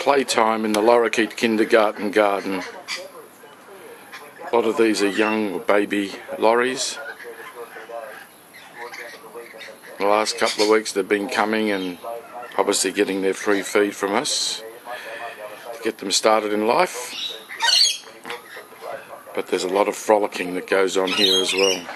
Playtime in the Lorikeet Kindergarten Garden. A lot of these are young baby lories. The last couple of weeks they've been coming and obviously getting their free feed from us to get them started in life. But there's a lot of frolicking that goes on here as well.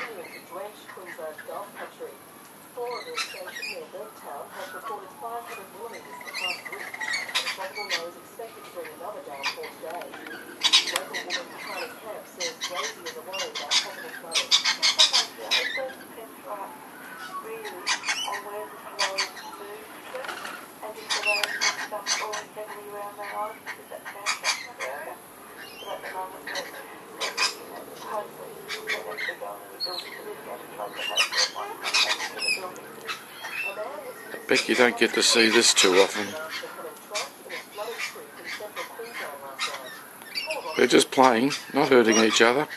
You don't get to see this too often. They're just playing, not hurting each other.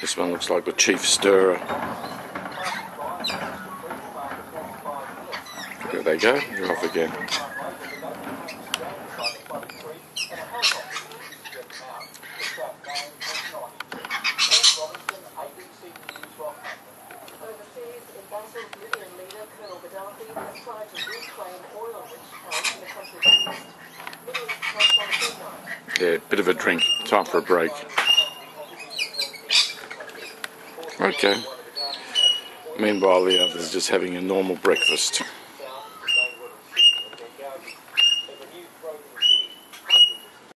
This one looks like the chief stirrer. There they go, you're off again. Yeah, bit of a drink. Time for a break. Okay. Meanwhile, the others just having a normal breakfast.